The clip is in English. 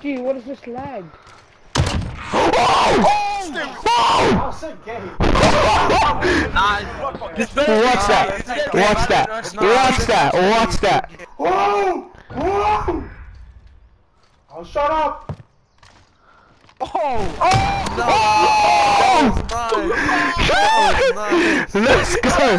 Gee, what is this lag? Oh! Oh! Oh! gay. Watch that! Watch that! Watch that! Watch that! Whoa! Whoa! Oh, shut up! Oh! Oh! oh! Nice! Let's go!